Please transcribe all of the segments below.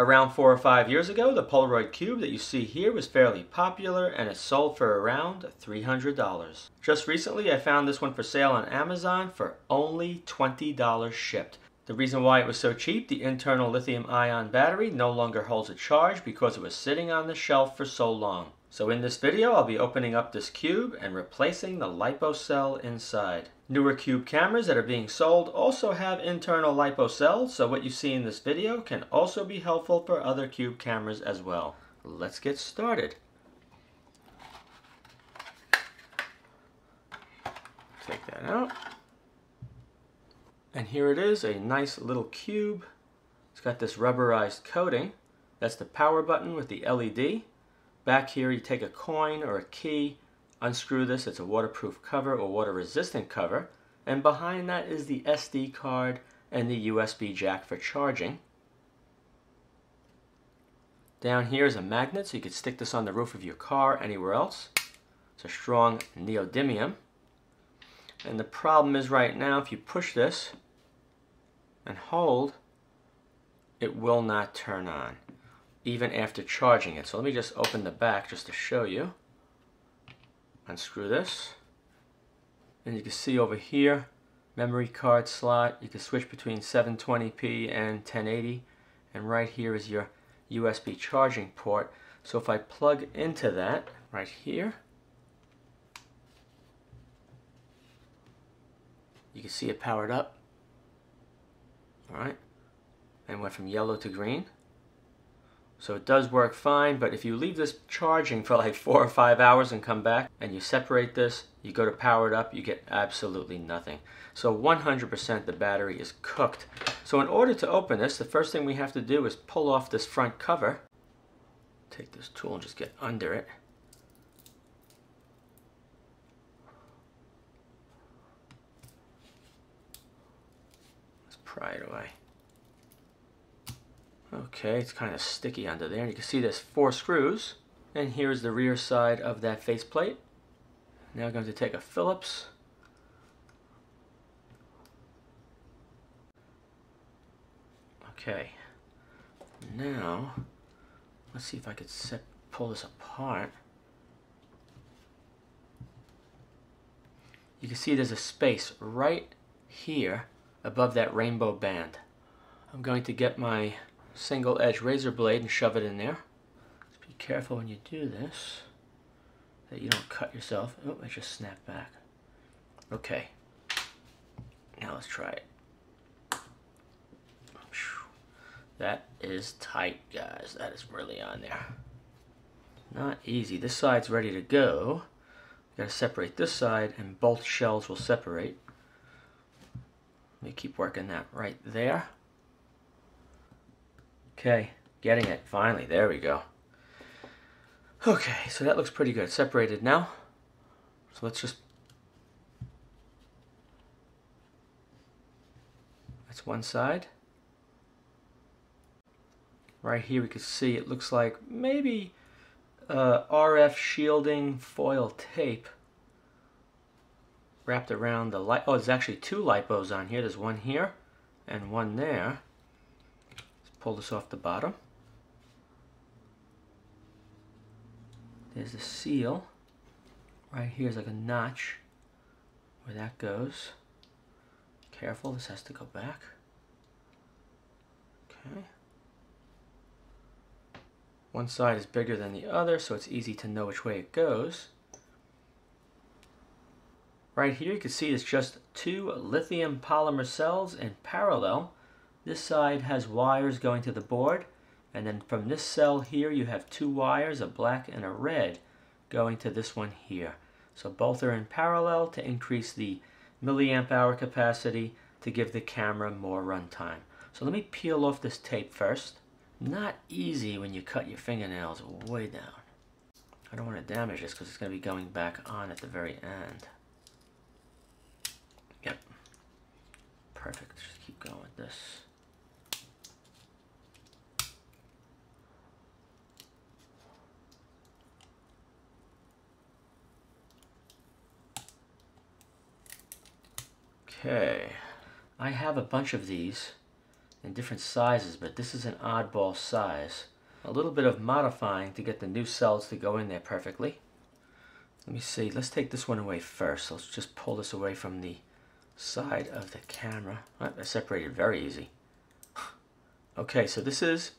Around four or five years ago, the Polaroid Cube that you see here was fairly popular and it sold for around $300. Just recently, I found this one for sale on Amazon for only $20 shipped. The reason why it was so cheap, the internal lithium ion battery no longer holds a charge because it was sitting on the shelf for so long. So in this video, I'll be opening up this cube and replacing the LiPo cell inside. Newer cube cameras that are being sold also have internal LiPo cells, so what you see in this video can also be helpful for other cube cameras as well. Let's get started. Take that out. And here it is, a nice little cube. It's got this rubberized coating. That's the power button with the LED. Back here you take a coin or a key, unscrew this, it's a waterproof cover or water resistant cover, and behind that is the SD card and the USB jack for charging. Down here is a magnet, so you could stick this on the roof of your car, anywhere else. It's a strong neodymium. And the problem is right now, if you push this and hold, it will not turn on even after charging it. So let me just open the back just to show you. Unscrew this. And you can see over here, memory card slot. You can switch between 720p and 1080. And right here is your USB charging port. So if I plug into that right here, you can see it powered up. All right. And went from yellow to green. So it does work fine, but if you leave this charging for like four or five hours and come back and you separate this, you go to power it up, you get absolutely nothing. So 100% the battery is cooked. So in order to open this, the first thing we have to do is pull off this front cover. Take this tool and just get under it. Let's pry it away. Okay, it's kind of sticky under there. You can see there's four screws. And here's the rear side of that faceplate. Now I'm going to take a Phillips. Okay. Now, let's see if I could set, pull this apart. You can see there's a space right here above that rainbow band. I'm going to get my single edge razor blade and shove it in there. Just be careful when you do this that you don't cut yourself. Oh, it just snapped back. Okay. Now let's try it. That is tight, guys. That is really on there. Not easy. This side's ready to go. Gotta separate this side and both shells will separate. Let me keep working that right there. Okay, getting it, finally, there we go. Okay, so that looks pretty good. Separated now. So let's just... That's one side. Right here we can see it looks like maybe uh, RF shielding foil tape wrapped around the light. Oh, there's actually two lipos on here. There's one here and one there pull this off the bottom. There's the seal. Right here is like a notch where that goes. Careful, this has to go back. Okay. One side is bigger than the other, so it's easy to know which way it goes. Right here, you can see it's just two lithium polymer cells in parallel this side has wires going to the board, and then from this cell here you have two wires, a black and a red, going to this one here. So both are in parallel to increase the milliamp hour capacity to give the camera more runtime. So let me peel off this tape first. Not easy when you cut your fingernails way down. I don't want to damage this because it's going to be going back on at the very end. Yep. Perfect. Just keep going with this. Okay, I have a bunch of these in different sizes, but this is an oddball size. A little bit of modifying to get the new cells to go in there perfectly. Let me see, let's take this one away first. Let's just pull this away from the side of the camera. Oh, they're separated very easy. okay, so this is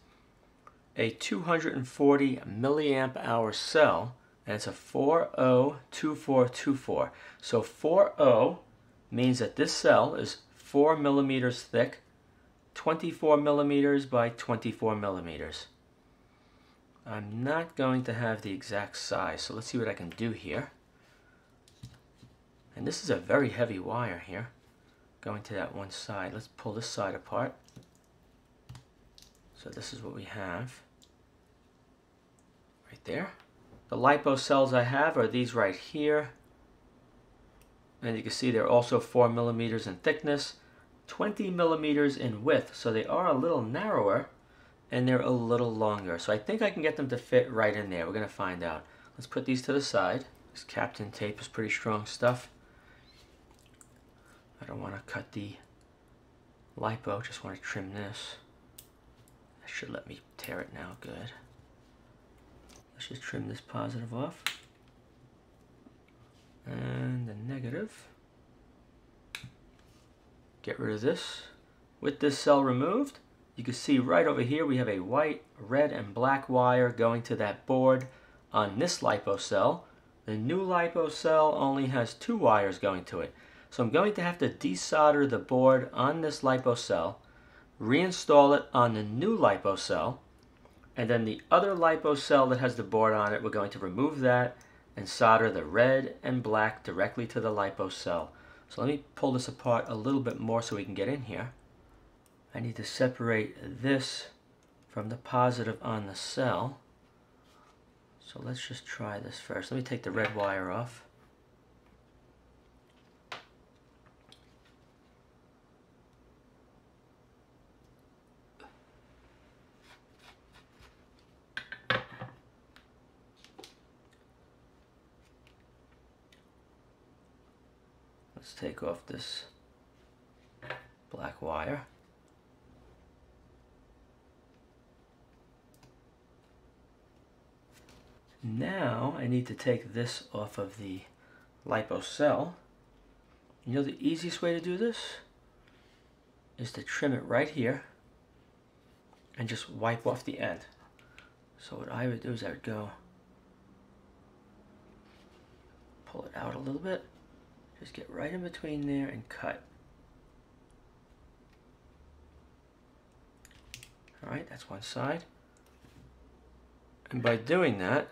a 240 milliamp hour cell and it's a 402424. So 40 means that this cell is 4 millimeters thick, 24 millimeters by 24 millimeters. I'm not going to have the exact size, so let's see what I can do here. And this is a very heavy wire here, going to that one side. Let's pull this side apart. So this is what we have right there. The lipo cells I have are these right here. And you can see they're also 4 millimeters in thickness, 20 millimeters in width, so they are a little narrower and they're a little longer. So I think I can get them to fit right in there. We're going to find out. Let's put these to the side. This Kapton tape is pretty strong stuff. I don't want to cut the lipo, just want to trim this. That should let me tear it now, good. Let's just trim this positive off. And the negative. Get rid of this. With this cell removed, you can see right over here we have a white, red, and black wire going to that board on this lipo cell. The new lipo cell only has two wires going to it. So I'm going to have to desolder the board on this lipo cell, reinstall it on the new lipo cell, and then the other lipo cell that has the board on it, we're going to remove that and solder the red and black directly to the lipo cell. So let me pull this apart a little bit more so we can get in here. I need to separate this from the positive on the cell. So let's just try this first. Let me take the red wire off. Let's take off this black wire. Now I need to take this off of the lipo cell. You know the easiest way to do this is to trim it right here and just wipe off the end. So what I would do is I would go pull it out a little bit, just get right in between there and cut. All right, that's one side. And by doing that,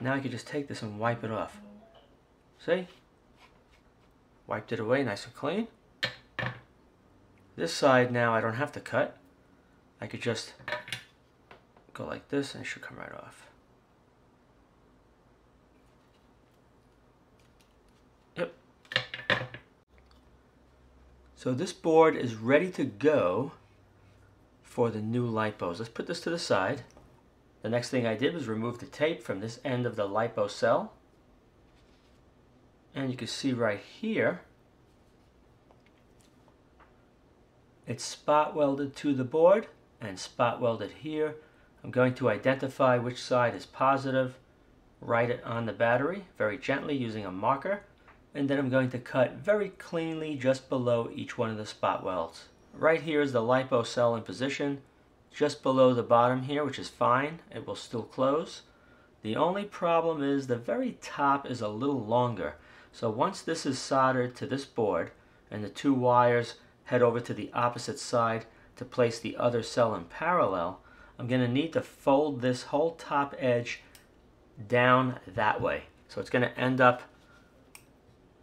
now I can just take this and wipe it off. See? Wiped it away nice and clean. This side now I don't have to cut. I could just go like this and it should come right off. So this board is ready to go for the new lipos. Let's put this to the side. The next thing I did was remove the tape from this end of the lipo cell. And you can see right here, it's spot welded to the board and spot welded here. I'm going to identify which side is positive, write it on the battery very gently using a marker, and then I'm going to cut very cleanly just below each one of the spot welds. Right here is the lipo cell in position just below the bottom here, which is fine. It will still close. The only problem is the very top is a little longer. So once this is soldered to this board and the two wires head over to the opposite side to place the other cell in parallel, I'm going to need to fold this whole top edge down that way. So it's going to end up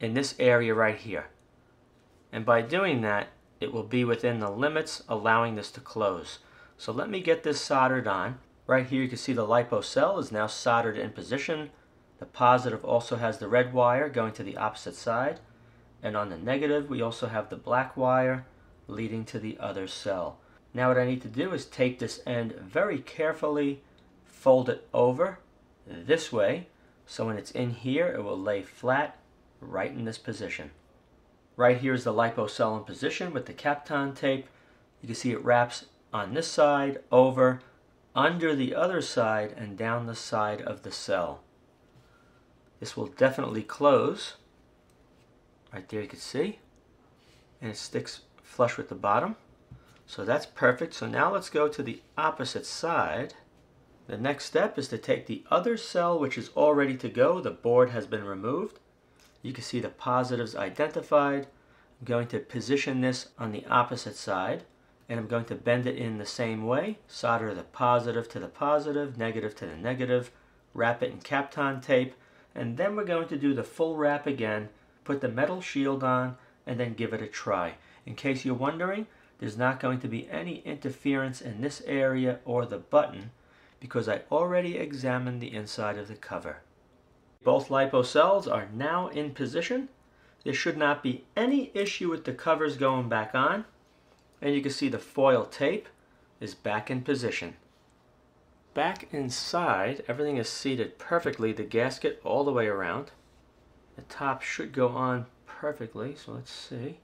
in this area right here. And by doing that, it will be within the limits allowing this to close. So let me get this soldered on. Right here you can see the lipo cell is now soldered in position. The positive also has the red wire going to the opposite side. And on the negative we also have the black wire leading to the other cell. Now what I need to do is take this end very carefully, fold it over this way, so when it's in here it will lay flat right in this position. Right here is the lipo cell in position with the Kapton tape You can see it wraps on this side, over, under the other side, and down the side of the cell. This will definitely close. Right there you can see. And it sticks flush with the bottom. So that's perfect. So now let's go to the opposite side. The next step is to take the other cell which is all ready to go. The board has been removed. You can see the positives identified. I'm going to position this on the opposite side and I'm going to bend it in the same way. Solder the positive to the positive, negative to the negative, wrap it in Kapton tape, and then we're going to do the full wrap again, put the metal shield on, and then give it a try. In case you're wondering, there's not going to be any interference in this area or the button because I already examined the inside of the cover. Both lipo cells are now in position. There should not be any issue with the covers going back on. And you can see the foil tape is back in position. Back inside, everything is seated perfectly, the gasket all the way around. The top should go on perfectly, so let's see.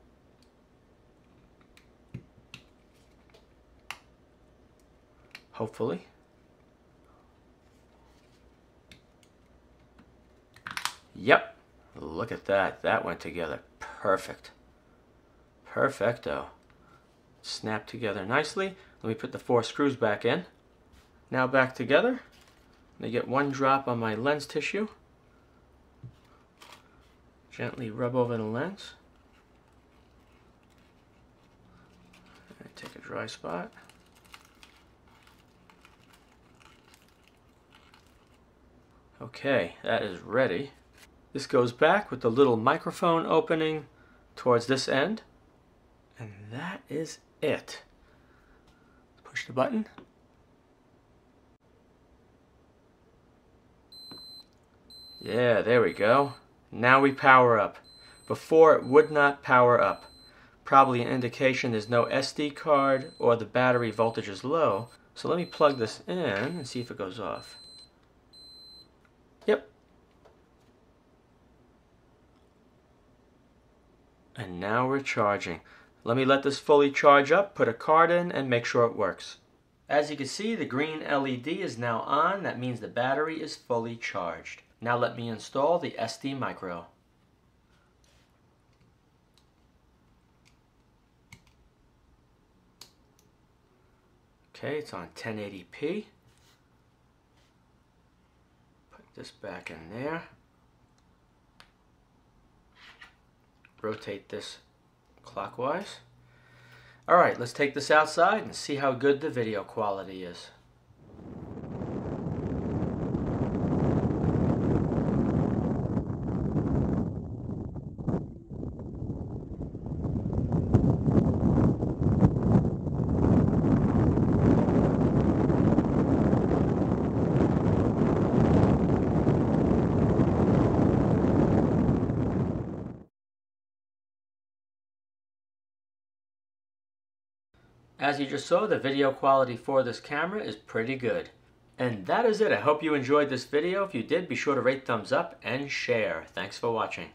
hopefully. Yep, look at that. That went together perfect. Perfecto. Snap together nicely. Let me put the four screws back in. Now back together. They get one drop on my lens tissue. Gently rub over the lens. take a dry spot. Okay, that is ready. This goes back with the little microphone opening towards this end. And that is it. Push the button. Yeah, there we go. Now we power up. Before it would not power up. Probably an indication there's no SD card or the battery voltage is low. So let me plug this in and see if it goes off. And now we're charging. Let me let this fully charge up, put a card in, and make sure it works. As you can see, the green LED is now on. That means the battery is fully charged. Now let me install the SD Micro. Okay, it's on 1080p Put this back in there. Rotate this clockwise. Alright, let's take this outside and see how good the video quality is. As you just saw, the video quality for this camera is pretty good. And that is it. I hope you enjoyed this video. If you did, be sure to rate thumbs up and share. Thanks for watching.